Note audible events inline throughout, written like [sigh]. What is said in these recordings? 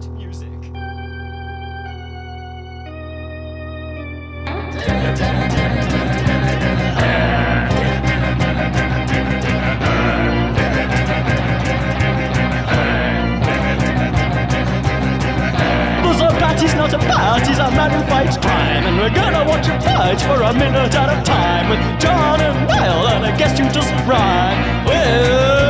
Bat music. He's not a bat, he's a man who fights crime. And we're gonna watch him fight for a minute at a time with Jon and Niall and a guest who just rhyme. It's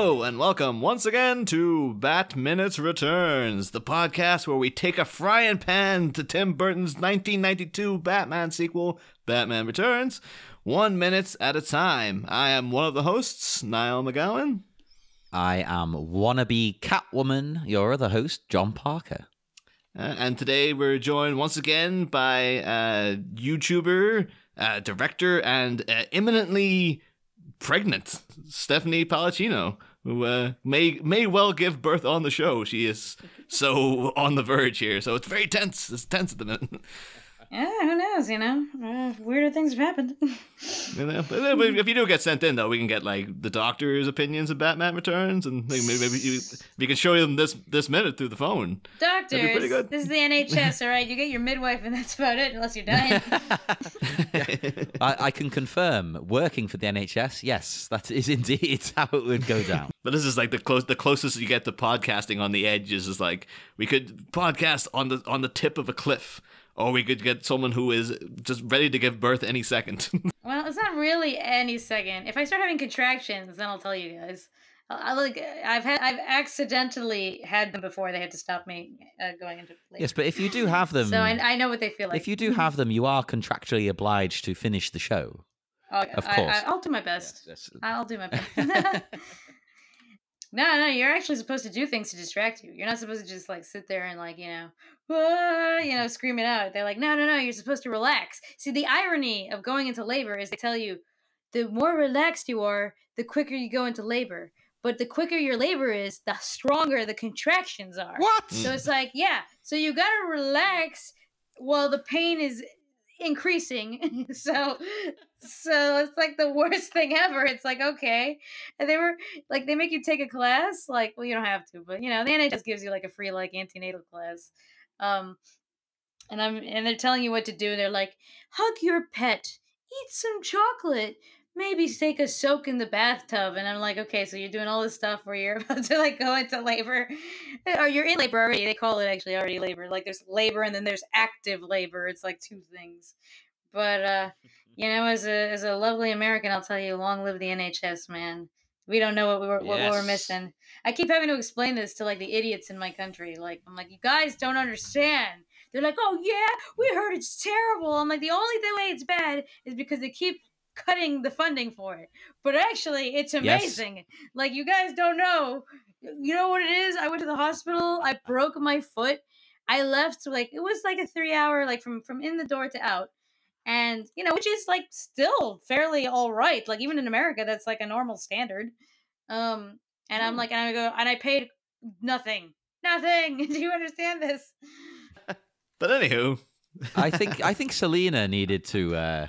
Hello and welcome once again to Bat Minutes Returns, the podcast where we take a frying pan to Tim Burton's 1992 Batman sequel, Batman Returns, one minute at a time. I am one of the hosts, Niall McGowan. I am wannabe Catwoman, your other host, Jon Parker. Uh, and today we're joined once again by uh, YouTuber, uh, director, and uh, imminently pregnant Stephanie Palacino, who uh, may may well give birth on the show. She is so on the verge here, so it's very tense. It's tense at the minute. [laughs] Yeah, who knows? You know, uh, weirder things have happened. [laughs] You know? But if you do get sent in, though, we can get like the doctor's opinions of Batman Returns, and like, maybe, maybe you, we can show them this this minute through the phone. That'd be pretty Doctors, good. this is the NHS, all right? You get your midwife, and that's about it, unless you're dying. [laughs] [laughs] I, I can confirm, working for the NHS, yes, that is indeed how it would go down. But this is like the close the closest you get to podcasting on the edge is, is like we could podcast on the on the tip of a cliff, or we could get someone who is just ready to give birth any second. [laughs] well, it's not really any second. If I start having contractions, then I'll tell you guys. I, I like. I've had. I've accidentally had them before. They had to stop me uh, going into labor. Yes, but if you do have them, So I, I know what they feel like. if you do have them, you are contractually obliged to finish the show. Oh, of I, course. I, I'll do my best. Yes, I'll do my best. [laughs] [laughs] no, no, you're actually supposed to do things to distract you. You're not supposed to just like sit there and like, you know, "Ah," you know, screaming out. They're like, no, no, no, you're supposed to relax. See, the irony of going into labor is they tell you the more relaxed you are, the quicker you go into labor. But the quicker your labor is, the stronger the contractions are. What? So it's like, yeah. So you gotta relax while the pain is increasing. [laughs] so so it's like the worst thing ever. It's like, okay. And they were like they make you take a class. Like, well, you don't have to, but you know, the NHS gives you like a free like antenatal class. Um and I'm and they're telling you what to do. They're like, hug your pet, eat some chocolate, maybe take a soak in the bathtub. And I'm like, okay, so you're doing all this stuff where you're [laughs] about to like go into labor, or you're in labor already. They call it actually already labor. Like there's labor and then there's active labor. It's like two things. But uh, [laughs] you know, as a as a lovely American, I'll tell you, long live the NHS, man. We don't know what we were what we we're missing. I keep having to explain this to like the idiots in my country. Like I'm like, you guys don't understand. They're like, oh yeah, we heard it's terrible. I'm like, the only way it's bad is because they keep cutting the funding for it. But actually, it's Yes. amazing. Like you guys don't know. You know what it is? I went to the hospital. I broke my foot. I left like it was like a three hour like from from in the door to out, and you know which is like still fairly all right. Like even in America, that's like a normal standard. Um, and I'm like, and I go and I paid nothing, nothing. [laughs] Do you understand this? [laughs] but anywho, I think I [laughs] think Selina needed to. Uh,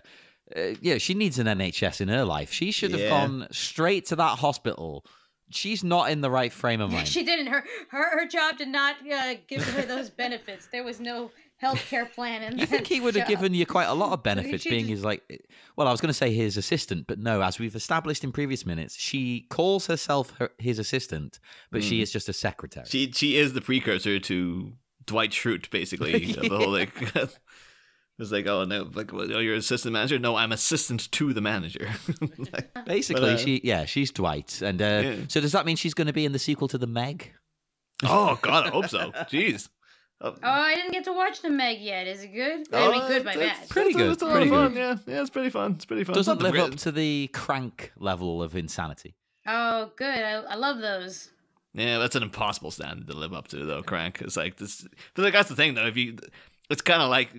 uh, yeah, she needs an NHS in her life. She should have Yeah. gone straight to that hospital. She's not in the right frame of mind. She didn't. Her her her job did not uh, give her those benefits. There was no health care plan. In [laughs] You think he would have given you quite a lot of [laughs] benefits being just- his like well I was going to say his assistant but no as we've established in previous minutes she calls herself her, his assistant but she Mm. is just a secretary. she she is the precursor to Dwight Schrute, basically. of [laughs] the whole like, it's like, oh no, like, oh, you're assistant manager. No, I'm assistant to the manager. Like, Basically uh, she yeah, she's Dwight and uh, Yeah. so does that mean she's going to be in the sequel to the Meg? oh God, I hope so. Jeez. Oh, Oh, I didn't get to watch the Meg yet. Is it good? I mean, oh, good by it's- bad. Pretty it's- good, It's a lot of fun. good. Yeah, yeah, it's pretty fun. It's pretty fun. Doesn't live the up to the crank level of insanity. Oh, good. I, I love those. Yeah, that's an impossible standard to live up to, though. Crank. It's like this, but like that's the thing, though. If you, it's kind of like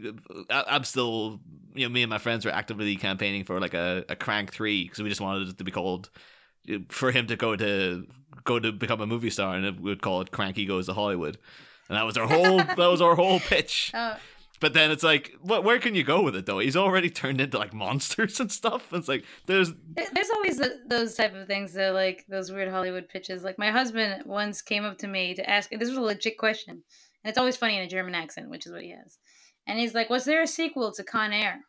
I, I'm still, you know, me and my friends are actively campaigning for like a, a Crank three because we just wanted it to be called for him to go to go to become a movie star, and it, we would call it Cranky Goes to Hollywood, and that was our whole that was our whole pitch. [laughs] Oh, But then it's like, what? Where can you go with it though? He's already turned into like monsters and stuff. It's like there's There's always th those type of things that like those weird Hollywood pitches. Like my husband once came up to me to ask. This was a legit question, and it's always funny in a German accent, which is what he has. And he's like, "Was there a sequel to Con Air?"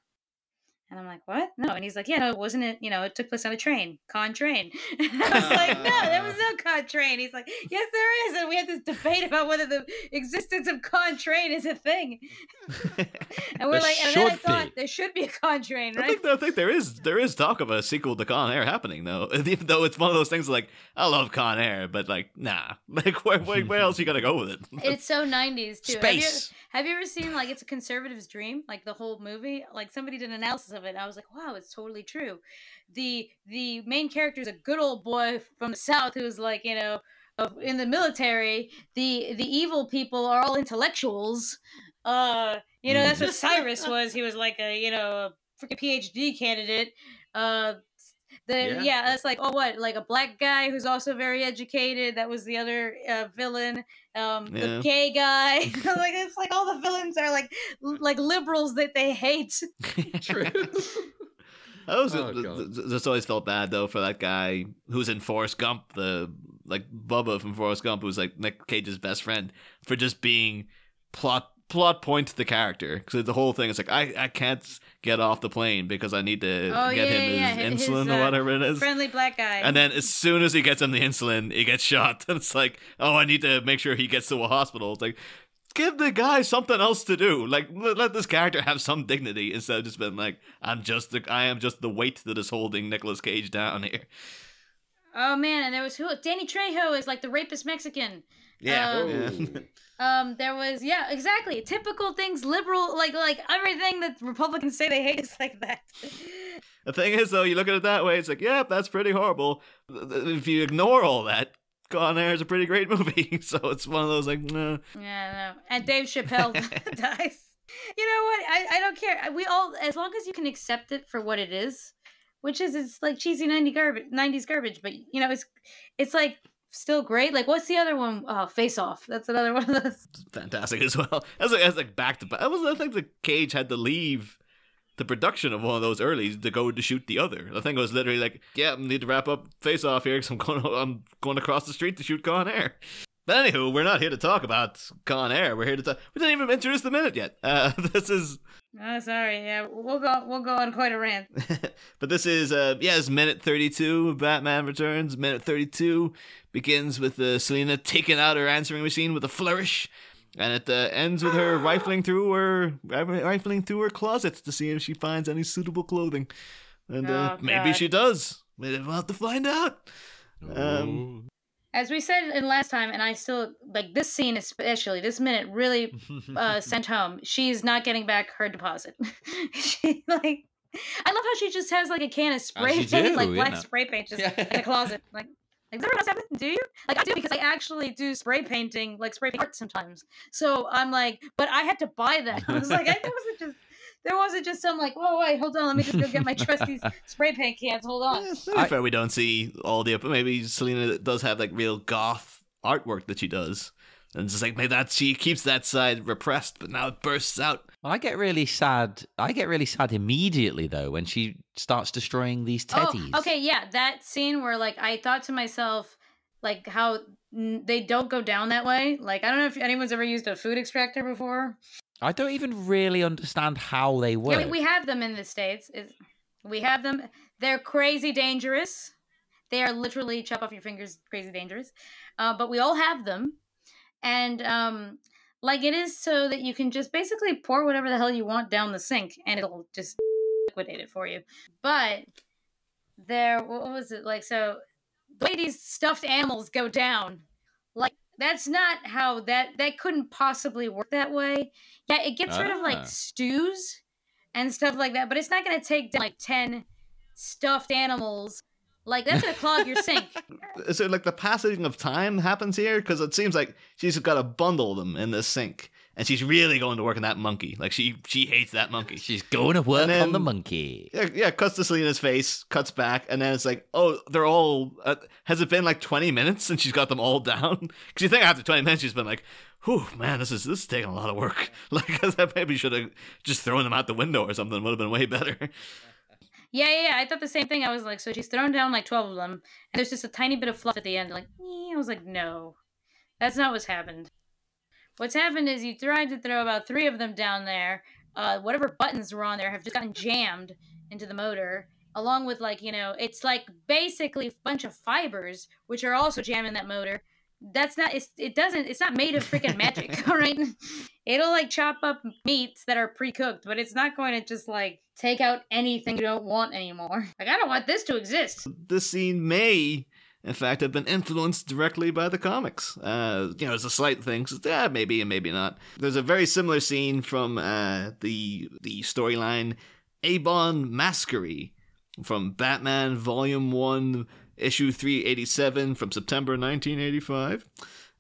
And I'm like, "What? No." And he's like, "Yeah, no, wasn't it? You know, it took place on a train, Con Train." And [laughs] I was like, "No, there was no [laughs] Con Train." He's like, "Yes, there is." And we had this debate about whether the existence of Con Train is a thing. [laughs] And we're like, and then I thought be. there should be a Con Train, I right? think I think there is there is talk of a sequel to Con Air happening though. Even though it's one of those things like I love Con Air, but like nah, like where where, where else you gotta go with it? It's so 90s too. Space. Have you, have you ever seen like It's a Conservative's Dream? Like the whole movie? Like somebody did an analysis of it and I was like, wow, it's totally true. The the main character is a good old boy from the South who's like, you know, in the military. The the evil people are all intellectuals. Uh, you know, that's what Cyrus [laughs] was. He was like a, you know, a freaking PhD candidate. Uh the Yeah. yeah. that's like oh what like a black guy who's also very educated. That was the other uh, villain. Um, Yeah. the gay guy. [laughs] [laughs] like it's like all the villains are like like liberals that they hate. [laughs] True. I was Oh, th- th- just always felt bad though for that guy who's in Forrest Gump, the like Bubba from Forrest Gump, who's like Nick Cage's best friend, for just being plot plot point to the character because the whole thing is like I I can't get off the plane because I need to Oh, get yeah, him yeah, his yeah, his, insulin uh, or whatever it is. Friendly black guy. And then as soon as he gets him the insulin, he gets [laughs] shot. And it's like, oh, I need to make sure he gets to a hospital. It's like, give the guy something else to do. Like, let, let this character have some dignity instead of just being like, I'm just the, I am just the weight that is holding Nicolas Cage down here. oh man, and there was who? Danny Trejo is like the rapist Mexican. Yeah. Um, yeah. [laughs] Um, there was yeah, exactly. Typical things, liberal, like like everything that Republicans say they hate is like that. the thing is, though, you look at it that way, it's like, yeah, that's pretty horrible. If you ignore all that, Con Air is a pretty great [laughs] movie. [laughs] so it's one of those like, nah. Yeah, no. And Dave Chappelle dies. You know what? I, I don't care. We all, as long as you can accept it for what it is, which is it's like cheesy 90 garbage, 90s garbage, but you know, it's it's like still great. Like, what's the other one? Oh, Face Off. That's another [laughs] one of those. fantastic as well. [laughs] That's like, that's like back to back. That was I think the Cage had to leave the production of one of those early to go to shoot the other. I think it was literally like, yeah, I need to wrap up Face Off here because I'm going [laughs] I'm going across the street to shoot Con Air. But anywho, we're not here to talk about Con Air. We're here to talk. We didn't even introduce the minute yet. Uh, this is, Oh, sorry. Yeah, we'll go. We'll go on quite a rant. [laughs] but this is uh, yeah, it's minute thirty-two. of Batman Returns. Minute thirty-two begins with uh, Selina taking out her answering machine with a flourish. And it uh, ends with her rifling through her rifling through her closet to see if she finds any suitable clothing, and uh, Oh, maybe she does. We'll have to find out. Um, As we said in last time, and I still like this scene especially. This minute really uh, [laughs] sent home. She's not getting back her deposit. [laughs] she like, I love how she just has like a can of spray you paint, do, like black know. spray paint, just Yeah. [laughs] in the closet. Like, like does everyone else have it? Do you? Like I do because I actually do spray painting, like spray paint art sometimes. So I'm like, but I had to buy that. I was like, I wasn't just. There wasn't just some like, oh wait, hold on, let me just go get my trusty [laughs] spray paint cans. Hold on. yeah, to be I- fair, we don't see all the. Up maybe Selina does have like real goth artwork that she does, and it's just like maybe that she keeps that side repressed, but now it bursts out. I get really sad. I get really sad immediately though when she starts destroying these oh, teddies. Oh, okay, yeah, that scene where like I thought to myself, like how they don't go down that way. Like I don't know if anyone's ever used a food extractor before. I don't even really understand how they work. Yeah, we, have them in the states. We have them. They're crazy dangerous. They are literally chop off your fingers, crazy dangerous. Uh, but we all have them, and um, like it is so that you can just basically pour whatever the hell you want down the sink, and it'll just liquidate it for you. But there, what was it like? So the way these stuffed animals go down, that's not how that that couldn't possibly work that way. Yeah, it gets rid of Ah. like stews and stuff like that, but it's not gonna take down like ten stuffed animals. Like that's gonna clog your sink. [laughs] So like the passing of time happens here because it seems like she's got to bundle them in this sink, and she's really going to work on that monkey. Like she she hates that monkey. She's going to work And on the monkey. Yeah, yeah, cuts to Selina's face, cuts back, and then it's like, oh, they're all. Uh, has it been like twenty minutes since she's got them all down? [laughs] Because you think after twenty minutes she's been like, whew, man, this is this is taking a lot of work. [laughs] Like, [laughs] I maybe should have just thrown them out the window or something. Would have been way better. Yeah, yeah, yeah, I thought the same thing. I was like, so she's thrown down like 12 of them, and there's just a tiny bit of fluff at the end. Like, eh, I was like, no, that's not what's happened. What's happened is you tried to throw about three of them down there. Uh, whatever buttons were on there have just gotten jammed into the motor, along with like, you know, it's like basically a bunch of fibers, which are also jamming that motor. That's not, it's, it doesn't, it's not made of freaking magic, [laughs] all right? It'll like chop up meats that are pre cooked, but it's not going to just like take out anything you don't want anymore. Like, I don't want this to exist. this scene may, in fact, have been influenced directly by the comics. Uh, you know, it's a slight thing. So, yeah, maybe and maybe not. There's a very similar scene from uh, the the storyline Avon Masquerie from Batman Volume One, Issue 387 from September 1985.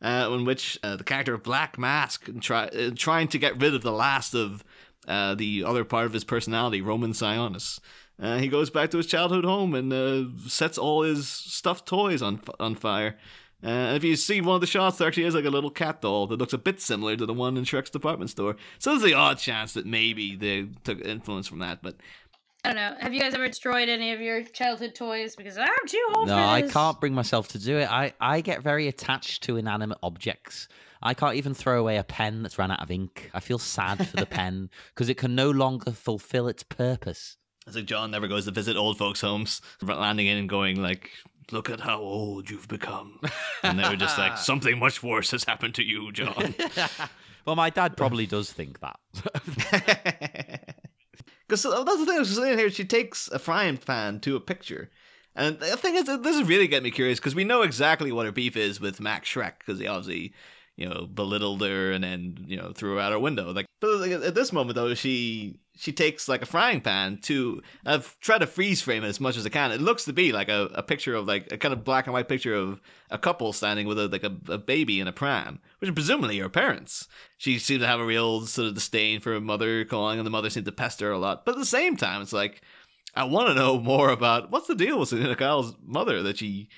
Uh, in which uh, the character of Black Mask try, uh, trying to get rid of the last of uh, the other part of his personality, Roman Sionis. Uh, he goes back to his childhood home and uh, sets all his stuffed toys on on fire. Uh, and if you see one of the shots, there actually is like a little cat doll that looks a bit similar to the one in Shreck's department store. So there's the odd chance that maybe they took influence from that. But I don't know. Have you guys ever destroyed any of your childhood toys? Because I'm too old No, for I can't bring myself to do it. I, I get very attached to inanimate objects. I can't even throw away a pen that's ran out of ink. I feel sad for the [laughs] pen because it can no longer fulfill its purpose. It's like Jon never goes to visit old folks' homes, landing in and going like, "Look at how old you've become," and they were just like, [laughs] "Something much worse has happened to you, John." [laughs] well, my dad probably does think that. [laughs] Because uh, that's the thing. She's sitting here. She takes a frying pan to a picture, and the thing is, this is really getting me curious because we know exactly what her beef is with Max Shreck because he obviously, you know, belittled her and then you know threw her out her window. Like, but at this moment though, she she takes like a frying pan to. I've tried to freeze frame it as much as I can. It looks to be like a, a picture of like a kind of black and white picture of a couple standing with a like a, a baby in a pram, which are presumably her parents. She seemed to have a real sort of disdain for her mother calling, and the mother seemed to pester her a lot. But at the same time, it's like I want to know more about what's the deal with Selina Kyle's mother that she.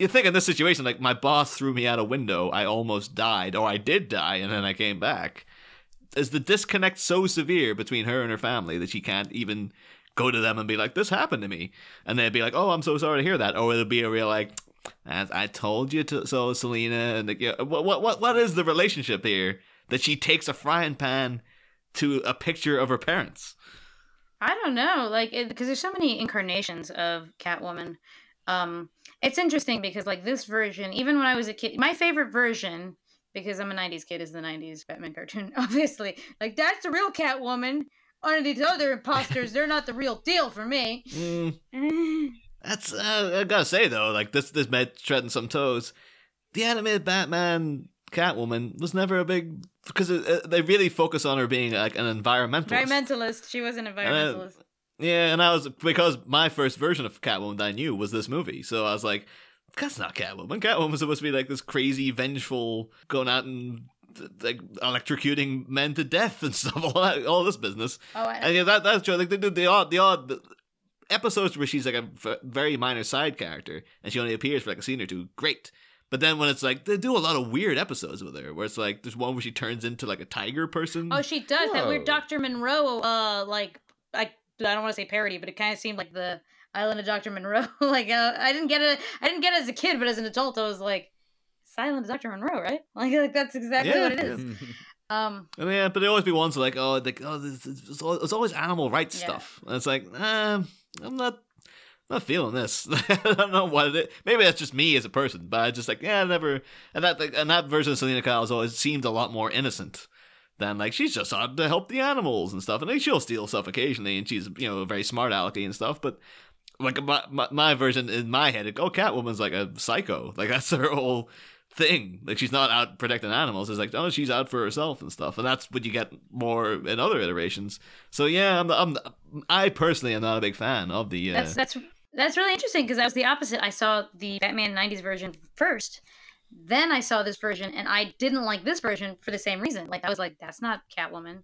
You think in this situation, like my boss threw me out a window, I almost died, or I did die, and then I came back. Is the disconnect so severe between her and her family that she can't even go to them and be like, "This happened to me," and they'd be like, "Oh, I'm so sorry to hear that," or it'll be a real like, "As I told you to, so Selina," and like, what what what is the relationship here that she takes a frying pan to a picture of her parents? I don't know, like because there's so many incarnations of Catwoman. Um, it's interesting because like this version, even when I was a kid, my favorite version because I'm a '90s kid is the '90s Batman cartoon. [laughs] Obviously, like that's the real Catwoman. All of these other imposters, they're not the real deal for me. Mm, [laughs] that's uh, I gotta say though, like this this might treading some toes. The animated Batman Catwoman was never a big because it, it- they really focus on her being like an environmentalist. Environmentalist. She was an environmentalist. Yeah, and I was because my first version of Catwoman that I knew was this movie, so I was like, "That's not Catwoman. Catwoman was supposed to be like this crazy, vengeful, going out and like electrocuting men to death and [laughs] stuff, all that, all this business." oh, I, And yeah, that that's true. Like they do the odd, the odd episodes where she's like a v- very minor side character and she only appears for like a scene or two. Great. But then when it's like they do a lot of weird episodes with her, where it's like there's one where she turns into like a tiger person. Oh, she does that weird Doctor Moreau. Uh, like I, I don't want to say parody, but it kind of seemed like the Island of Doctor Moreau. [laughs] like uh, I didn't get it. I didn't get it as a kid, but as an adult, I was like, Silent Doctor Moreau, right? [laughs] Like, like that's exactly Yeah, what it is. yeah. is. [laughs] Um, And yeah, but there always be ones like, oh, like, oh, this, this, it's it's always animal rights Yeah. stuff. And it's like, um, I'm not, not feeling this. I don't know what it is. Maybe that's just me as a person, but I just like, yeah, I never. And that, like, and that version of Selina Kyle always seemed a lot more innocent than like she's just out to help the animals and stuff. And like, she'll steal stuff occasionally, and she's you know a very smart alecky and stuff, but. Like my, my my version in my head, oh, Catwoman's like a psycho. [laughs] Like that's her whole thing. Like she's not out protecting animals. It's like oh, she's out for herself and stuff. And that's what you get more in other iterations. So yeah, I'm, I'm I personally am not a big fan of the. Uh, that's that's that's really interesting because that was the opposite. I saw the Batman '90s version first, Then I saw this version, and I didn't like this version for the same reason. Like I was like, that's not Catwoman.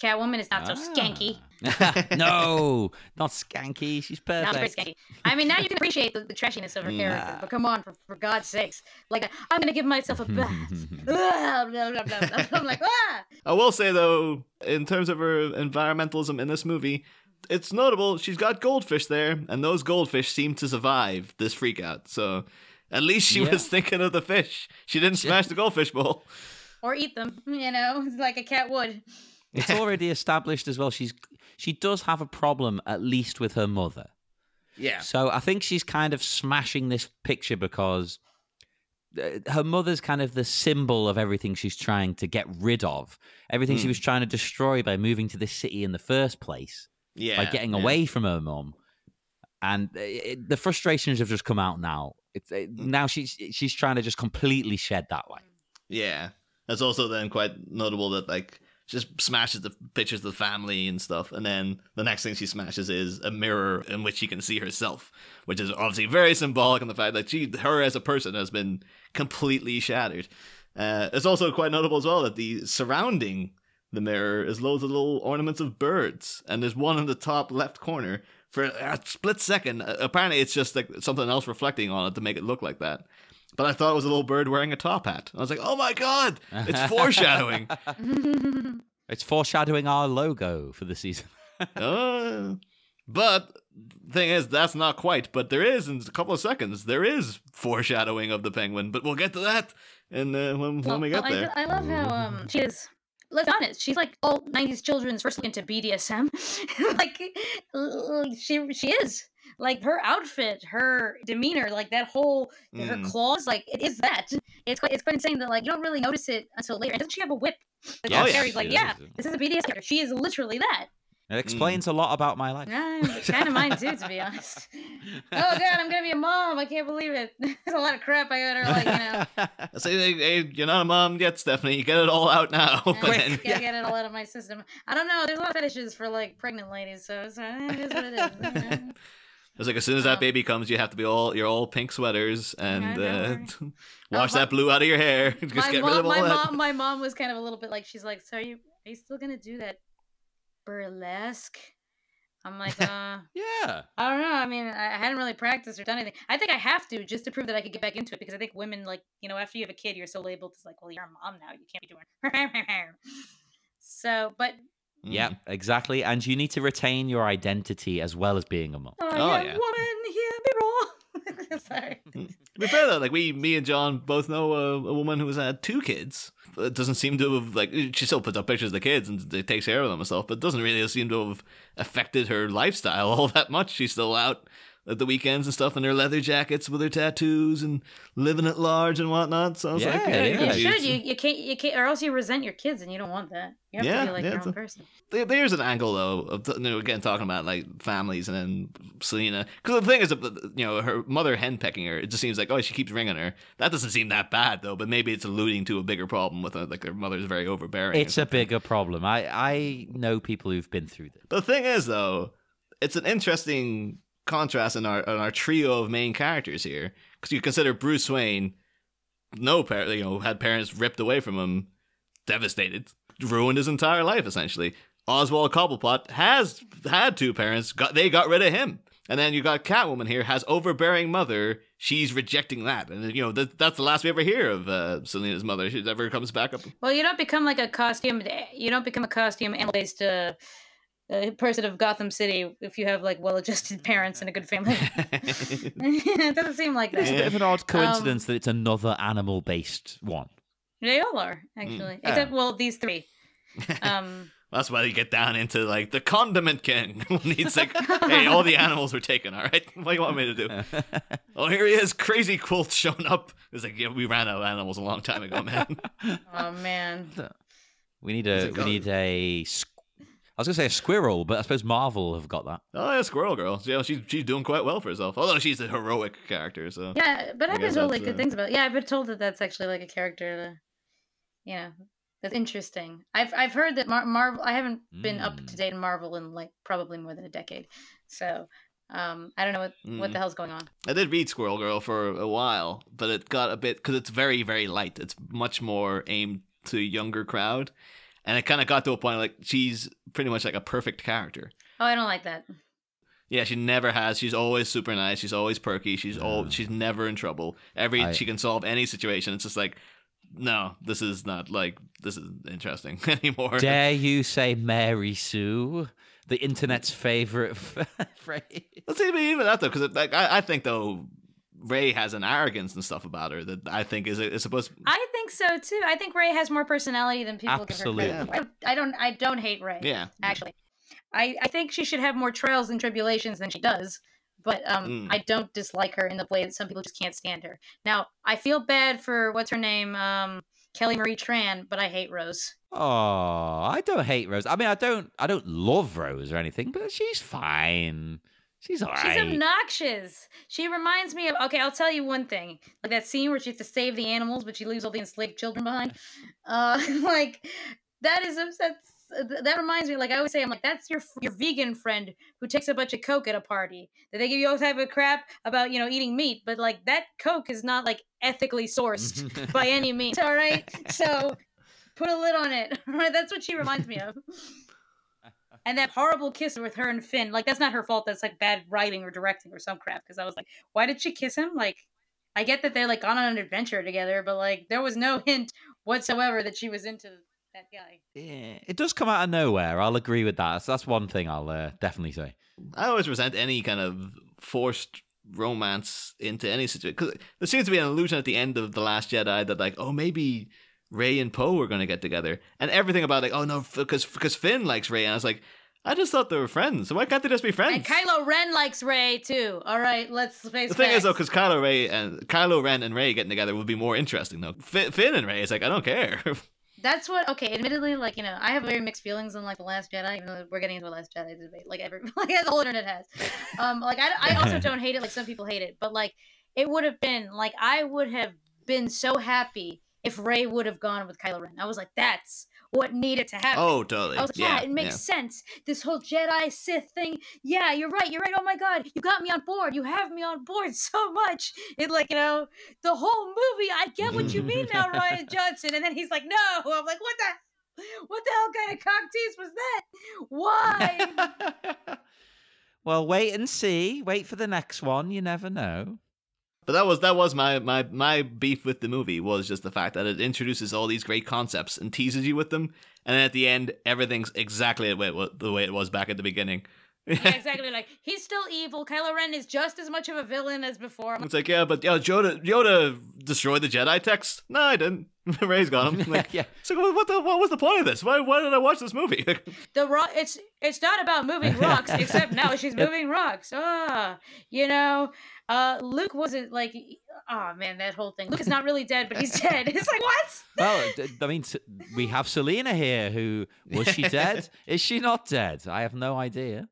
Catwoman is not so skanky. Ah. [laughs] no, [laughs] not skanky. She's perfect. Not very skanky. I mean, now you can appreciate the, the trashiness of her character, but come on, for, for God's sakes. Like, I'm gonna give myself a bath. [laughs] I'm like, ah! I will say though, in terms of her environmentalism in this movie, it's notable she's got goldfish there, and those goldfish seem to survive this freakout. So at least she Yeah. was thinking of the fish. She didn't smash the goldfish bowl. Or eat them, [laughs] you know, [laughs] like a cat would. it's already established as well. She's she does have a problem at least with her mother. Yeah. So I think she's kind of smashing this picture because uh, her mother's kind of the symbol of everything she's trying to get rid of, everything she Hmm. was trying to destroy by moving to this city in the first place, Yeah. by getting yeah. away from her mom. And uh, it, the frustrations have just come out now. It's uh, Hmm. now she's she's trying to just completely shed that light. Yeah. That's also then quite notable that like she just smashes the pictures of the family and stuff, and then the next thing she smashes is a mirror in which she can see herself, which is obviously very symbolic in the fact that she, her as a person, has been completely shattered. Uh, it's also quite notable as well that the surrounding the mirror is loads of little ornaments of birds, and there's one in the top left corner. For a split second, uh, apparently it's just like something else reflecting on it to make it look like that. But I thought it was a little bird wearing a top hat. I was like, "Oh my god, it's [laughs] foreshadowing." [laughs] It's foreshadowing our logo for the season. [laughs] uh, but thing is, that's not quite. But there is in a couple of seconds. There is foreshadowing of the penguin. But we'll get to that, and uh, when, when we Well, get I, there. I love how um she is. Let's be honest, she's like all '90s children's first look into BDSM. [laughs] like she she is like her outfit, her demeanor, like that whole her Mm. claws, like it is that. It's quite it's quite insane that like you don't really notice it until later. And doesn't she have a whip? That Yes, she carries? like yeah, this is a BDS character. She is literally that. It explains a lot about my life. [laughs] kind of mine too, to be honest. Oh god, I'm gonna be a mom. I can't believe it. [laughs] There's a lot of crap I gotta like, you know. [laughs] I say, hey, hey, you're not a mom yet, Stephanie. You get it all out now. Yeah, And Quick. gotta get it all out of my system. I don't know. There's a lot of fetishes for like pregnant ladies, so, so it is what it is. It's like as soon as that Um, baby comes, you have to be all you're all pink sweaters and uh, wash my- that blue out of your hair. Just my get mom, rid of all my that. mom, my mom was kind of a little bit like, she's like, "So are you are you still gonna do that burlesque?" I'm like, [laughs] uh, Yeah. I don't know. I mean, I I hadn't really practiced or done anything. I think I have to just to prove that I could get back into it because I think women like you know after you have a kid, you're so labeled as like, well, you're a mom now. You can't be doing. [laughs] so, but Mm. Yeah, exactly. And you need to retain your identity as well as being a mom. oh, Oh, yeah, yeah. woman, hear me roar. [laughs] Sorry. Mm. To be fair though, like we, me and Jon both know a, a woman who has had two kids. It doesn't seem to have like she still puts up pictures of the kids and takes care of them and stuff, but it doesn't really seem to have affected her lifestyle [laughs] all that much. She's still out at the weekends and stuff in their leather jackets with their tattoos and living at large and whatnot. So I was like, Yeah, yeah, yeah. You should. You, you can't. You can't. Or else you resent your kids, and you don't want that. You have Yeah, to be like yeah, your it's own a- person. There's an angle though of you know, again talking about like families and then Selina because the thing is uh, you know her mother henpecking her it just seems like oh she keeps ringing her that doesn't seem that bad though but maybe it's alluding to a bigger problem with her like her mother's very overbearing. It's a bigger problem. I, I know people who've been through this. But the thing is though it's an interesting contrast in our in our trio of main characters here because you consider Bruce Wayne no parent you know had parents ripped away from him devastated ruined his entire life essentially. Oswald Cobblepot has had two parents got they got rid of him. And then you got Catwoman here has overbearing mother she's rejecting that. And you know that, that's the last we ever hear of uh, Selina's mother. She never comes back up. Well, you don't become like a costume. You don't become a costume based uh, uh, person of Gotham City if you have like well-adjusted [laughs] parents and a good family. it [laughs] [laughs] doesn't seem like It's a bit of an Um, odd coincidence that it's another animal based one. They all are actually, yeah. except well, these three. Um, That's why you get down into like the condiment king when he's like, "Hey, all the animals were taken. All right, what do you want me to do?" oh, here he is, crazy quilt showing up. It's like, yeah, we ran out of animals a long time ago, man. oh man. We need What's a we need a. squ- I was gonna say a squirrel, but I suppose Marvel have got that. oh, yeah, Squirrel Girl. Yeah, she's she's doing quite well for herself. Although she's a heroic character, so Yeah, but I I've guess been told like good uh, things about. It. Yeah, I've been told that that's actually like a character. To, you know, that's interesting. I've I've heard that Mar- Marvel. I haven't been up to Mm. date in Marvel in like probably more than a decade. So, Um, I don't know what what Mm. the hell's going on. I did read Squirrel Girl for a while, but it got a bit because it's very, very light. It's much more aimed to a younger crowd, and it kind of got to a point like she's pretty much like a perfect character. Oh, I don't like that. Yeah, she never has. She's always super nice. She's always perky. She's all. She's never in trouble. Every I- she can solve any situation. It's just like, no, this is not like this is interesting [laughs] anymore. Dare you say Mary Sue, the internet's favorite [laughs] phrase? Let's see, even that though, because like I, I think though, Rey has an arrogance and stuff about her that I think is is supposed. I think so too. I think Rey has more personality than people Absolutely. give her credit. for. I don't. I don't hate Rey. Yeah, actually. I, I think she should have more trials and tribulations than she does. But um, Mm. I don't dislike her in the way that some people just can't stand her. Now, I feel bad for what's her name, um, Kelly Marie Tran, but I hate Rose. Oh, I don't hate Rose. I mean, I don't, I don't love Rose or anything, but she's fine. She's all She's obnoxious. She reminds me of okay. I'll tell you one thing, like that scene where she has to save the animals, but she leaves all the enslaved children behind. Uh, [laughs] like that is that's that reminds me. Like I always say, I'm like that's your your vegan friend who takes a bunch of coke at a party. That they give you all type of crap about you know eating meat, but like that coke is not like ethically sourced by [laughs] any means. All right, so put a lid on it. [laughs] All right, that's what she reminds me of. And that horrible kiss with her and Finn, like that's not her fault. That's like bad writing or directing or some crap. Because I was like, why did she kiss him? Like, I get that they're like gone on an adventure together, but like there was no [laughs] hint whatsoever that she was into that guy. Yeah, it does come out of nowhere. I'll agree with that. So that's one thing I'll uh, definitely say. I always resent any kind of forced romance into any situation because there seems to be an illusion at the end of the Last Jedi that like, oh, maybe Rey and Poe were going to get together, and everything about like, oh no, because because Finn likes Rey, and I was like, I just thought they were friends. So why can't they just be friends? And Kylo Ren likes Rey too. All right, let's face the thing is though, because Kylo Rey and Kylo Ren and Rey getting together would be more interesting though. Finn, Finn and Rey is like, I don't care. [laughs] That's what. Okay, admittedly, like you know, I have very mixed feelings on like the Last Jedi. Even though we're getting into the Last Jedi debate, like every [laughs] like the whole internet has. Um, like I, I also don't [laughs] hate it like some people hate it, but like it would have been like I would have been so happy if Rey would have gone with Kylo Ren. I was like, that's what needed to happen. oh, totally. I was like, yeah, yeah, it makes sense. This whole Jedi Sith thing. Yeah, you're right. You're right. Oh my God, you got me on board. You have me on board [laughs] so much. It like you know the whole movie. I get what you mean now, [laughs] Rian Johnson. And then he's like, no. I'm like, what the, what the hell kind of cock tease was that? Why? [laughs] well, wait and see. Wait for the next one. You never know. But that was that was my, my my beef with the movie was just the fact that it introduces all these great concepts and teases you with them, and then at the end everything's exactly the way it was, the way it was back at the beginning. Yeah, [laughs] exactly. Like he's still evil. Kylo Ren is just as much of a villain as before. It's like yeah, but yeah, Yoda Yoda destroyed the Jedi text. No, I didn't. [laughs] Rey's got him. Like, [laughs] yeah. so what what the what was the point of this? Why why did I watch this movie? the rock. It's it's not about moving rocks, except now she's moving rocks. Ah, you know. Uh, Luke wasn't like. Oh man, that whole thing. Luke is not really dead, but he's dead. It's like what? Well, d- I mean, we have Selina here. Who was she dead? Is she not dead? I have no idea.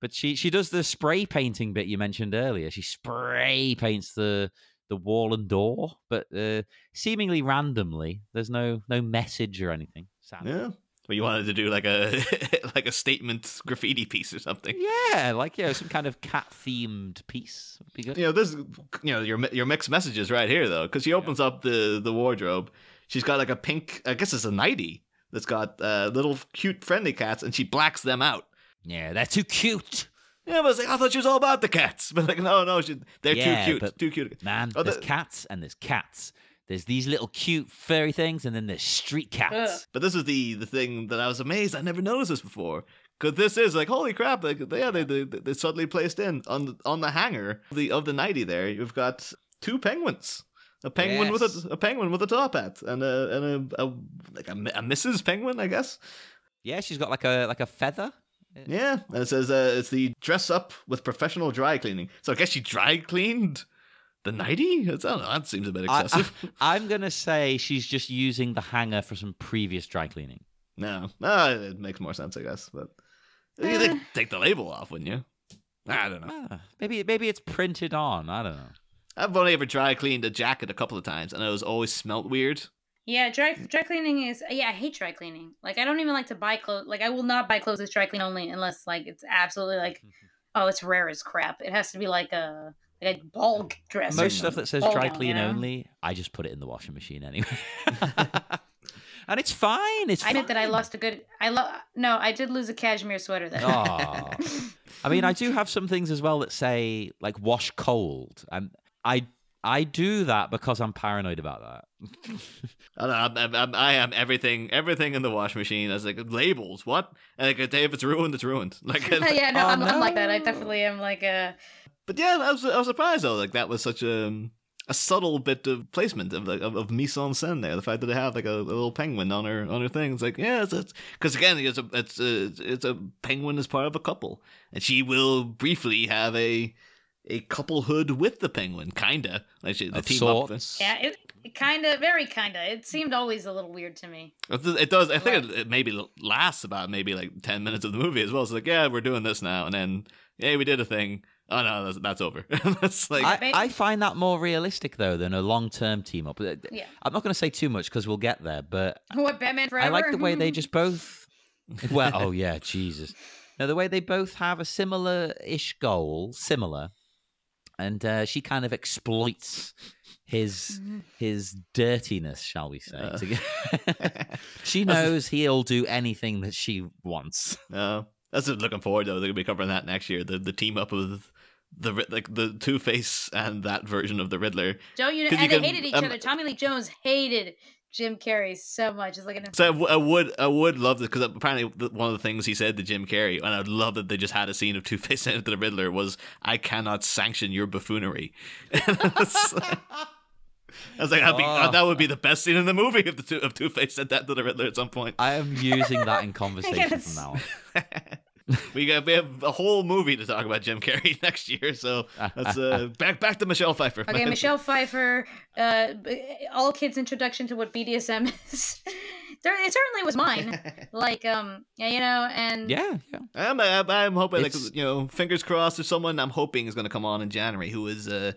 But she she does the spray painting bit you mentioned earlier. She spray paints the the wall and door, but uh, seemingly randomly. There's no no message or anything. Sadly. yeah. Well, you wanted to do like a [laughs] like a statement graffiti piece or something. Yeah, like yeah, some kind of cat themed piece would be good. You know this. You know your your mixed messages right here though, because she opens up the the wardrobe. She's got like a pink. I guess it's a nightie that's got uh, little cute friendly cats, and she blacks them out. Yeah, they're too cute, Yeah, but I was like, I thought she was all about the cats, [laughs] but like, no, no, she, they're Yeah, too cute, but- too cute. man. Oh, there's the- cats and there's cats. There's these little cute furry things, and then there's street cats. Ugh. But this is the the thing that I was amazed. I never noticed this before. Because this is like holy crap! Like yeah, they they they suddenly placed in on the, on the hanger of the of the nighty there. You've got two penguins, a penguin with a a penguin with a top hat, and a and a, a like a, a Mrs. Penguin, I guess. Yeah, she's got like a like a feather. Yeah, and it says uh, it's the dress up with professional dry cleaning. So I guess she dry cleaned the nighty. I don't know. That seems a bit excessive. [laughs] I, am gonna say she's just using the hanger for some previous dry cleaning. No, uh, it makes more sense, I guess. But you Eh. take the label off, wouldn't you? I don't know. Ah, maybe maybe it's printed on. I don't know. I've only ever dry cleaned a jacket a couple of times, and it was always smelt weird. Yeah, dry dry cleaning is yeah. I hate dry cleaning. Like I don't even like to buy clothes. Like I will not buy clothes that's dry clean only unless like it's absolutely like [laughs] oh, it's rare as crap. It has to be like a like a ball dress. Most stuff that says dry clean you know? only, I just put it in the washing machine anyway. [laughs] [laughs] and it's fine. It's I admit that I lost a good. I lo- no, I did lose a cashmere sweater then. Aw. I mean, I do have some things as well that say like wash cold, and I I do that because I'm paranoid about that. [laughs] I, don't know, I'm, I'm, I'm, everything, everything in the washing machine as like labels. What? And, like if it's ruined, it's ruined. [laughs] Like, [laughs] yeah, no, Oh, I'm, I'm like that. I definitely am like a. but yeah, I was, I was surprised though. Like that was such a a subtle bit of placement of like of, of mise en scène there. The fact that they have like a, a little penguin on her on her thing. It's like yeah, it's because again, it's a it's a it's a penguin as part of a couple, and she will briefly have a a couplehood with the penguin, kinda like the Of team up. sorts. Yeah, it, it kind of, very kind of. It seemed always a little weird to me. It does. I think it, it maybe lasts about maybe like ten minutes of the movie as well. It's like, yeah, we're doing this now, and then yeah, we did a thing. Oh no, that's, that's over. [laughs] that's like I, I find that more realistic though than a long term team up. Uh, Yeah. I'm not going to say too much because we'll get there, but [laughs] What Batman Forever? I like the way they just both. [laughs] Well, oh yeah, Jesus. Now the way they both have a similar-ish goal, similar, and uh, she kind of exploits his his dirtiness, shall we say? Uh. [laughs] she knows he'll do anything that she wants. No, that's I'm looking forward though. They're gonna be covering that next year. The the team up with the like the Two Face and that version of the Riddler. Don't you And you they can- hated each um, other. Tommy Lee Jones hated Jim Carrey so much. It's like an So I, w- I would I would love this because apparently one of the things he said to Jim Carrey, and I'd love that they just had a scene of Two Face saying to the Riddler was, "I cannot sanction your buffoonery." [laughs] [laughs] I was like- that would be, Oh. that would be the best scene in the movie if the two of Two Face said that to the Riddler at some point. I am using that in [laughs] conversation from now on. We got we have a whole movie to talk about Jim Carrey [laughs] next year, so let's uh, [laughs] back back to Michelle Pfeiffer. Okay, [laughs] Michelle Pfeiffer, uh, all kids' introduction to what BDSM is. there, it certainly was mine. Like, um, yeah, you know, and Yeah, yeah. I'm, I'm, I'm hoping, like, you know, fingers crossed. There's someone I'm hoping is going to come on in January who is a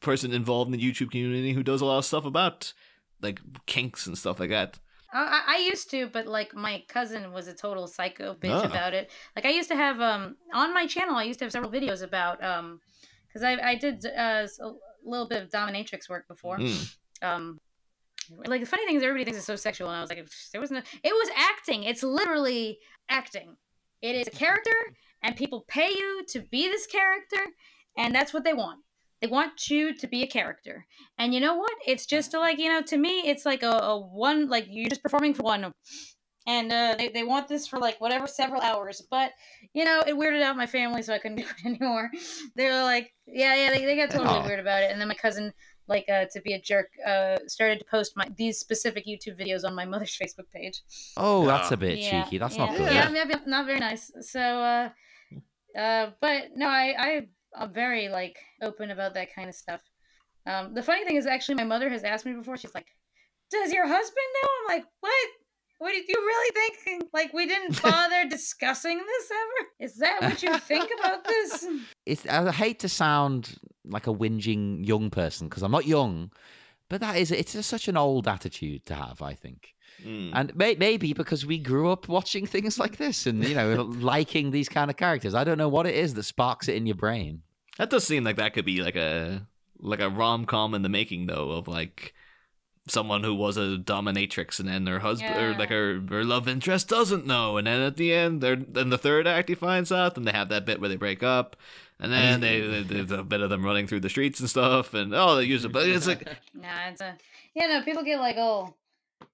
person involved in the YouTube community who does a lot of stuff about like kinks and stuff like that. I, I used to, but like my cousin was a total psycho bitch Ah. about it. Like I used to have um on my channel, I used to have several videos about um because I I did uh, a little bit of dominatrix work before. Mm. um like the funny thing is everybody thinks it's so sexual and i was like there was no it was acting it's literally acting it is a character and people pay you to be this character and that's what they want they want you to be a character. And you know what? It's just like you know to me it's like a, a one like you're just performing for one and uh, they, they want this for like whatever several hours. But you know it weirded out my family so i couldn't [laughs] do it anymore. They were like yeah yeah they, they got totally Aw. weird about it. And then my cousin like uh, to be a jerk uh, started to post my these specific youtube videos on my mother's [laughs] facebook page. Oh, that's a bit yeah, cheeky. That's yeah, not good. yeah, yeah, yeah, not very nice. So uh uh but no i i i'm very like open about that kind of stuff. Um the funny thing is actually my mother has asked me before she's like does your husband know? I'm like what? What did you really think like we didn't [laughs] bother discussing this ever? Is that what you think about this? [laughs] It's, I hate to sound like a whinging young person because I'm not young, but that is it's just such an old attitude to have. I think, Mm. and may, maybe because we grew up watching things like this and you know [laughs] liking these kind of characters. I don't know what it is that sparks it in your brain. That does seem like that could be like a like a rom com in the making though of like someone who was a dominatrix and then her husband or like her her love interest doesn't know and then at the end they're in the third act he finds out and they have that bit where they break up and then they, [laughs] they there's a bit of them running through the streets and stuff and oh they use it but it's like [laughs] Nah, it's a yeah. No, people get like all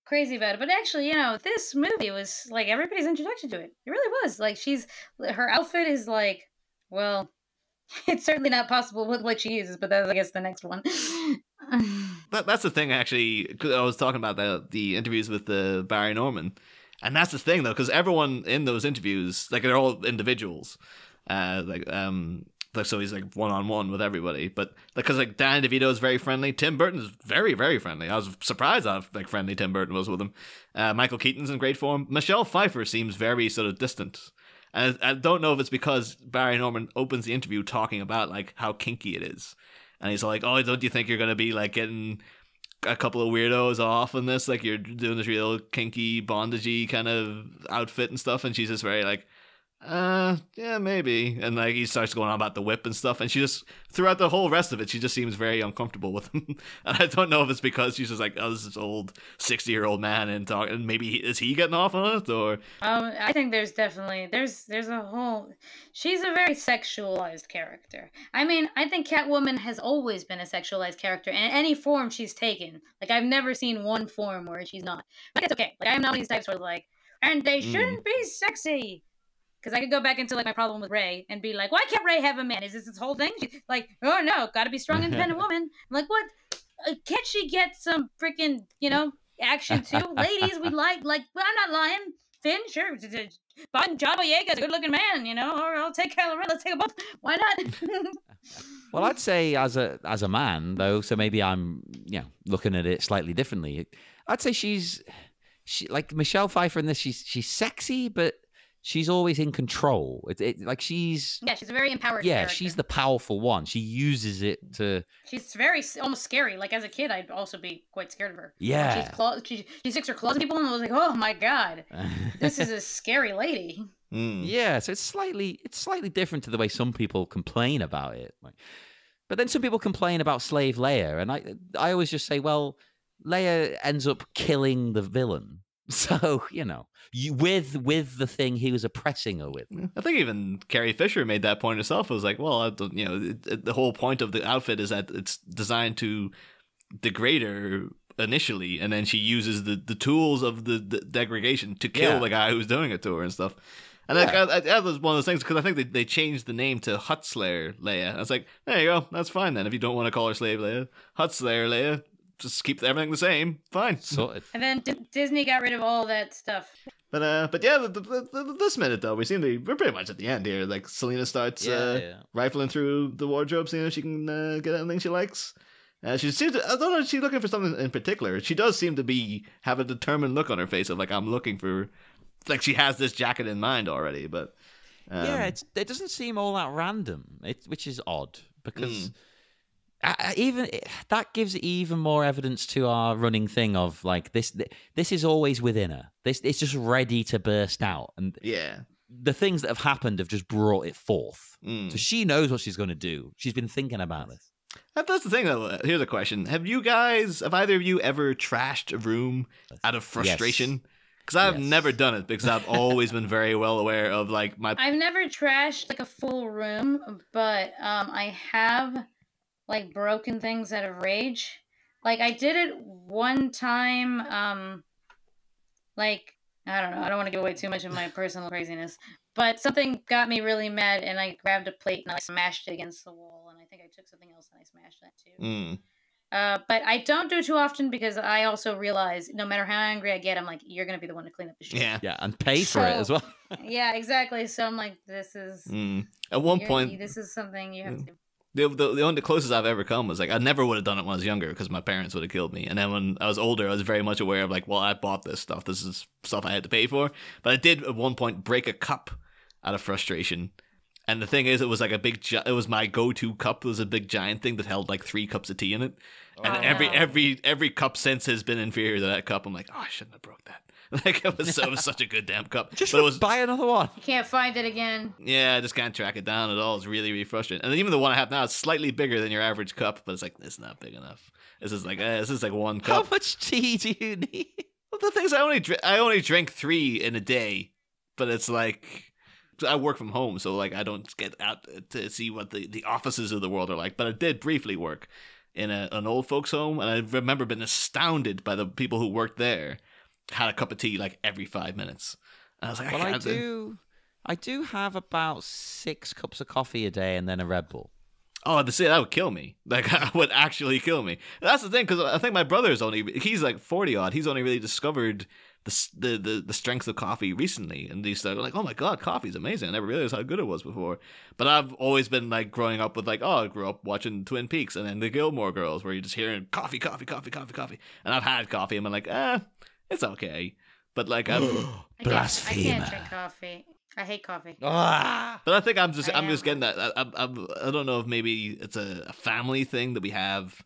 crazy about it, but actually, you know, this movie was like everybody's introduction to it. It really was like she's her outfit is like well, [laughs] it's certainly not possible with what she uses, but that's I guess the next one. that, that's the thing actually. i was talking about the the interviews with the barry norman and that's the thing though because everyone in those interviews like they're all individuals uh like um so he's like one-on-one with everybody. But because like dan devito is very friendly. Tim burton's very very friendly. I was surprised how like friendly tim burton was with him. Uh michael keaton's in great form. Michelle pfeiffer seems very sort of distant. And I I don't know if it's because Barry Norman opens the interview talking about like how kinky it is, and he's like, "Oh, don't you think you're gonna be like getting a couple of weirdos off in this? Like you're doing this real kinky bondagey kind of outfit and stuff?" And she's just very like, uh, yeah, maybe. And like he starts going on about the whip and stuff, and she just throughout the whole rest of it, she just seems very uncomfortable with him. [laughs] and I don't know if it's because she's just like, oh, this is old sixty year old man and talk, and maybe he, is he getting off on it or Um, I think there's definitely there's there's a whole. She's a very sexualized character. I mean, I think Catwoman has always been a sexualized character in any form she's taken. Like I've never seen one form where she's not. But it's okay. Like I'm not these types where like, and they Mm. shouldn't be sexy. Because I could go back into like my problem with Rey and be like, why can't Rey have a man? Is this this whole thing? She's like, oh no, got to be strong, independent [laughs] woman. I'm like, what? Uh, can't she get some freaking you know action too? [laughs] Ladies, we like like. Well, I'm not lying. Finn, sure. But John Boyega's a good-looking man, you know. Or I'll take Kylo Ren. Let's take them both. Why not? [laughs] Well, I'd say as a as a man though, so maybe I'm you know looking at it slightly differently. I'd say she's she like Michelle Pfeiffer in this. She's she's sexy, but she's always in control. It, it like she's yeah, she's a very empowered. yeah, character. she's the powerful one. She uses it to She's very almost scary. Like as a kid, I'd also be quite scared of her. Like, yeah. she's claw- she, she sticks her claws in people, and I was like, oh my god, [laughs] this is a scary lady. Mm. Yeah, so it's slightly it's slightly different to the way some people complain about it. Like, but then some people complain about Slave Leia, and I I always just say, well, Leia ends up killing the villain, [laughs] so you know, you, with with the thing he was oppressing her with. Mm. I think even Carrie Fisher made that point herself. It was like, well, I don't- you know, it, it- the whole point of the outfit is that it's designed to degrade her initially, and then she uses the, the tools of the, the degradation to kill Yeah. the guy who's doing it to her and stuff. And Yeah. I, I, that was one of those things because I think they, they changed the name to Hutt Slayer Leia. I was like, there you go, that's fine then. If you don't want to call her Slave Leia, Hutt Slayer Leia, just keep everything the same, fine. [laughs] Sorted. And then D- Disney got rid of all that stuff. But uh, but yeah, the, the, the, this minute though, we seem to be we're pretty much at the end here. Like Selina starts Yeah, uh, yeah. rifling through the wardrobe, seeing if she can uh, get anything she likes. Uh, she seems to, I don't know she's looking for something in particular. She does seem to be have a determined look on her face of like I'm looking for, like she has this jacket in mind already. But um, yeah, it's, it doesn't seem all that random, it, which is odd because Mm. I, I- even that gives even more evidence to our running thing of like this. This is always within her. This it's just ready to burst out, and yeah. the things that have happened have just brought it forth. Mm. So she knows what she's going to do. She's been thinking about this. That- That's the thing though. Here's a question: Have you guys, have either of you ever trashed a room out of frustration? Because I've Yes. never done it because I've always been very well aware of like my I've never trashed like a full room, but um, I have like broken things out of rage. Like I did it one time. Um, like I don't know. I don't want to give away too much of my personal craziness, but something got me really mad, and I grabbed a plate and I smashed it against the wall, and I think I took something else and I smashed that too. Mm. Uh, but I don't do it too often because I also realize no matter how angry I get, I'm like, you're gonna be the one to clean up the shit. Yeah. Yeah, and pay for it as well. [laughs] Yeah, exactly. So I'm like, this is Mm. At one point, this is something you have to. The, the the only closest I've ever come was like I never would have done it when I was younger because my parents would have killed me. And then when I was older, I was very much aware of like, well, I bought this stuff. This is stuff I had to pay for. But I did at one point break a cup out of frustration. And the thing is, it was like a big. It was my go-to cup. It was a big giant thing that held like three cups of tea in it. And Oh, every no. every every cup since has been inferior to that cup. I'm like, oh, I shouldn't have broke that. [laughs] Like it was, it was such a good damn cup. [laughs] Just but it was buy another one. You can't find it again. yeah, I just can't track it down at all. It's really, really frustrating. And even the one I have now is slightly bigger than your average cup, but it's like it's not big enough. This is like eh, this is like one cup. How much tea do you need? [laughs] Well, the thing is, I only dr- I only drink three in a day, but it's like I work from home, so like I don't get out to see what the, the offices of the world are like. But I did briefly work in a, an old folks home, and I remember being astounded by the people who worked there had a cup of tea like every five minutes. And I was like, Well, I I do. I do have about six cups of coffee a day and then a Red Bull. Oh, to say that would kill me. [laughs] Like, that would actually kill me. That's the thing, because I think my brother's only, he's like 40 odd. He's only really discovered the, the, the, the strength of coffee recently. And he's like, oh my God, coffee's amazing. I never realized how good it was before. But I've always been like growing up with like, oh, I grew up watching Twin Peaks and then the Gilmore Girls, where you're just hearing coffee, coffee, coffee, coffee, coffee. And I've had coffee and I'm like, ah, it's okay. But like, I've. [gasps] I can't, I Blasphemer. can't drink coffee. I hate coffee. Ah! But I think I'm just I I'm just getting that. I, I, I'm- I don't know if maybe it's a, a family thing that we have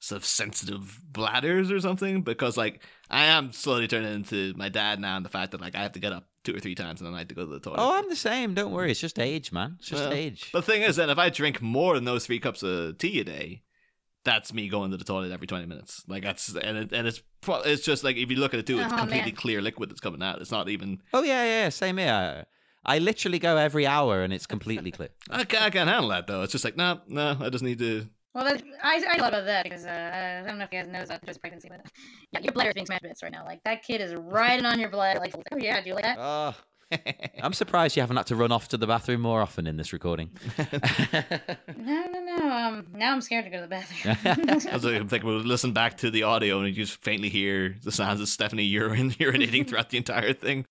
sort of sensitive bladders or something because like I am slowly turning into my dad now and the fact that like I have to get up two or three times in the night to go to the toilet. Oh, I'm the same. Don't worry. It's just age, man. It's just Well, age. But the thing is, then if I drink more than those three cups of tea a day, that's me going to the toilet every twenty minutes. Like that's and it, and it's pro- it's just like if you look at it too, it's Oh, completely man. clear liquid that's coming out. It's not even. Oh yeah, yeah. Same here. I literally go every hour, and it's completely clear. [laughs] I can't, I can't handle that though. It's just like no, no. I just need to. Well, that, I I thought about that because uh, I don't know if you guys know that there's pregnancy, but yeah, your bladder is being smashed to bits right now. Like that kid is riding on your bladder. Like, oh yeah, do you like that? Oh, I'm surprised you haven't had to run off to the bathroom more often in this recording. [laughs] No, no, no. Um, now I'm scared to go to the bathroom. [laughs] I was like, I'm thinking we'll listen back to the audio and you just faintly hear the sounds of Stephanie [laughs] urine urinating throughout the entire thing.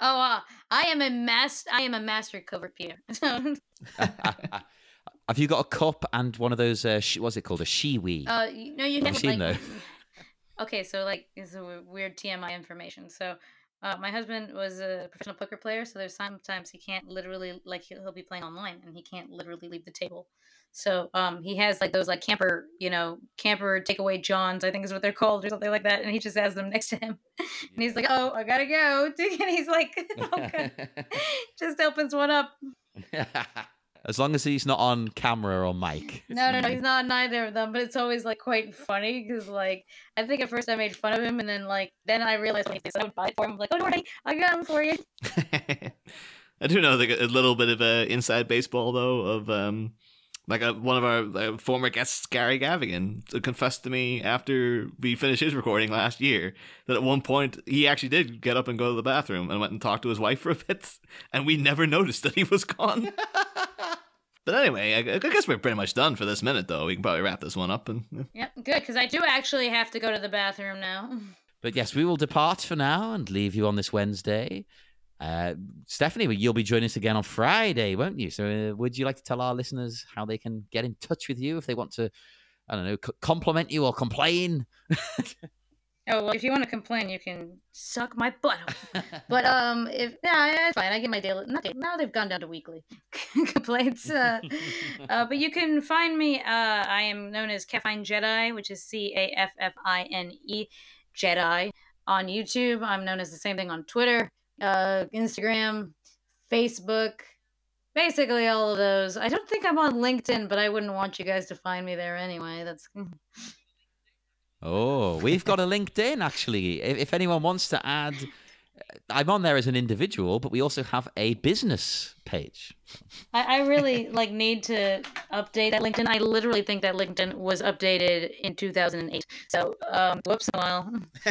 oh, uh, I am a master. I am a master cover peer. Have you got a cup and one of those? Uh, sh- what's it called? A Shewee? uh, you you Have can you seen like. those? Okay, so like, it's a w- weird TMI information. So, uh, my husband was a professional poker player, so there's sometimes he can't literally like he'll, he'll be playing online and he can't literally leave the table. So, um, he has like those like camper, you know, camper takeaway johns, I think is what they're called or something like that, and he just has them [laughs] next to him, and he's like, "Oh, I gotta go," [laughs] and he's like, [laughs] okay. just opens one up. As long as he's not on camera or mic. No, no, no, he's not neither of them. But it's always like quite funny because like I think at first I made fun of him, and then like then I realized when he said I would buy it for him, I'm like, oh, don't worry, I got him for you. [laughs] I do know like, a little bit of uh, inside baseball though of um like a, one of our uh, former guests, Gary Gavigan, confessed to me after we finished his recording last year that at one point he actually did get up and go to the bathroom and went and talked to his wife for a bit, [laughs] and we never noticed that he was gone. [laughs] but anyway, I, I guess we're pretty much done for this minute, though. We can probably wrap this one up and. yeah. Yep, good because I do actually have to go to the bathroom now. [laughs] But yes, we will depart for now and leave you on this Wednesday. Uh, Stephanie, you'll be joining us again on Friday, won't you? So, uh, would you like to tell our listeners how they can get in touch with you if they want to, I don't know, c- compliment you or complain? [laughs] Oh well, if you want to complain, you can suck my butt. [laughs] But um, if yeah, that's fine. I get my daily. Not daily, now they've gone down to weekly [laughs] complaints. Uh, uh, but you can find me. Uh, I am known as Caffeine Jedi, which is C A F F I N E Jedi on YouTube. I'm known as the same thing on Twitter, uh, Instagram, Facebook. Basically, all of those. I don't think I'm on LinkedIn, but I wouldn't want you guys to find me there anyway. That's [laughs] Oh, we've got a LinkedIn actually. If, if anyone wants to add, I'm on there as an individual, but we also have a business page. I, I really like need to update that LinkedIn. I literally think that LinkedIn was updated in 2008. So, um, whoops, well, [laughs]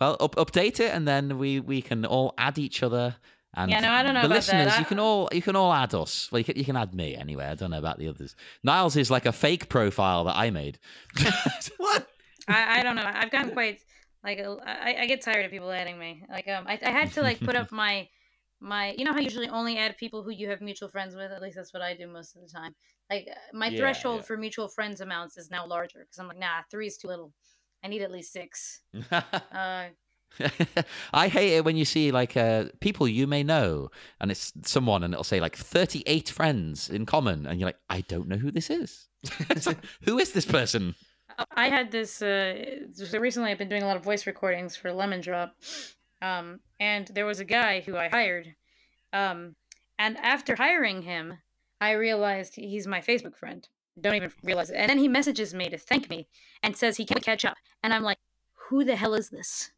well, up, update it, and then we we can all add each other. And Yeah, no, I don't know the about that. listeners. I- You can all you can all add us. Well, you can, you can add me anyway. I don't know about the others. Niall's is like a fake profile that I made. [laughs] What? I, I don't know. I've gotten quite like I, I get tired of people adding me. Like um, I, I had to like put up [laughs] my my. You know how you usually only add people who you have mutual friends with. At least that's what I do most of the time. Like uh, my Yeah, threshold yeah. for mutual friends amounts is now larger because I'm like, nah, three is too little. I need at least six. [laughs] Uh, [laughs] I hate it when you see like uh, people you may know, and it's someone, and it'll say like 38 friends in common, and you're like, I don't know who this is. [laughs] Who is this person? I had this uh, recently. I've been doing a lot of voice recordings for Lemon Drop, um, and there was a guy who I hired, um, and after hiring him, I realized he's my Facebook friend. Don't even realize it. And then he messages me to thank me and says he can't catch up, and I'm like, who the hell is this?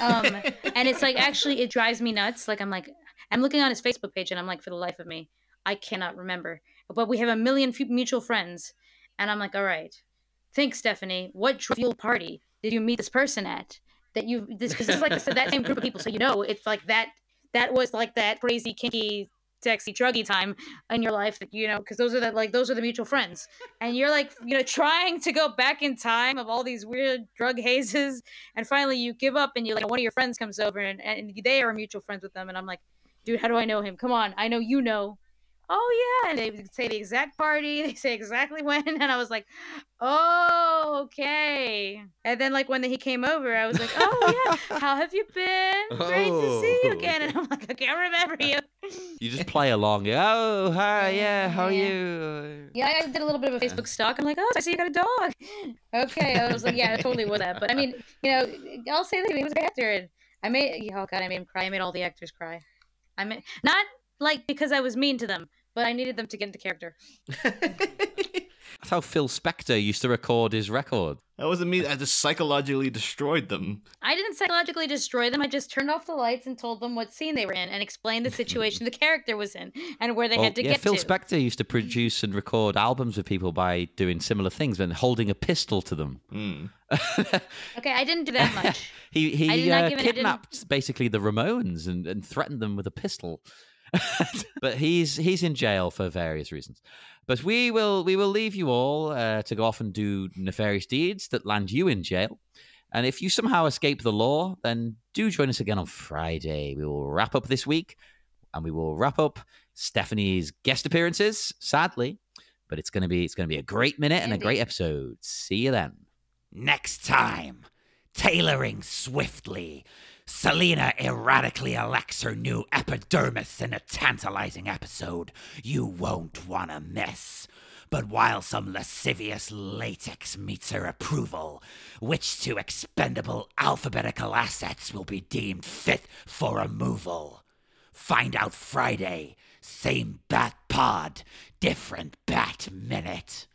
Um, and it's like actually it drives me nuts. Like I'm like I'm looking on his Facebook page, and I'm like, for the life of me, I cannot remember. But we have a million f- mutual friends, and I'm like, all right think, Stephanie, what trivial party did you meet this person at? That you this because this is like that same group of people, so you know it's like that. That was like that crazy, kinky, sexy, druggy time in your life that you know because those are the like those are the mutual friends, and you're like you know trying to go back in time of all these weird drug hazes, and finally you give up and you like one of your friends comes over and and they are mutual friends with them, and I'm like, dude, how do I know him? Come on, I know you know oh yeah and they say the exact party [laughs] they say exactly when and i was like oh okay and then like when he came over i was like oh yeah [laughs] how have you been great to see you Oh. again and i'm like i can't remember [laughs] you You just play along. Oh, hi, yeah, how are Yeah. you? yeah i did a little bit of a facebook stalk i'm like oh i see you got a dog okay i was like yeah it totally was that but i mean you know i'll say that he was a actor and I made oh god, I made him cry. I made all the actors cry. I mean not like because I was mean to them, but I needed them to get into character. [laughs] That's how Phil Spector used to record his record. That wasn't me. I just psychologically destroyed them. I didn't psychologically destroy them. I just turned off the lights and told them what scene they were in and explained the situation the character was in and where they Well, had to yeah, get Phil to. Phil Spector used to produce and record albums with people by doing similar things and holding a pistol to them. Hmm. okay, I didn't do that much. [laughs] he he uh, give it- I didn't- kidnapped basically the Ramones and, and threatened them with a pistol. [laughs] but he's he's in jail for various reasons. But we will we will leave you all uh, to go off and do nefarious deeds that land you in jail. And if you somehow escape the law, then do join us again on Friday. We will wrap up this week, and we will wrap up Stephanie's guest appearances. Sadly, but it's gonna be it's gonna be a great minute and a great episode. See you then. Next time, tailoring swiftly, Selina erratically elects her new epidermis in a tantalizing episode you won't want to miss. But while some lascivious latex meets her approval, which two expendable alphabetical assets will be deemed fit for removal? Find out Friday. Same Bat Pod, different Bat Minute.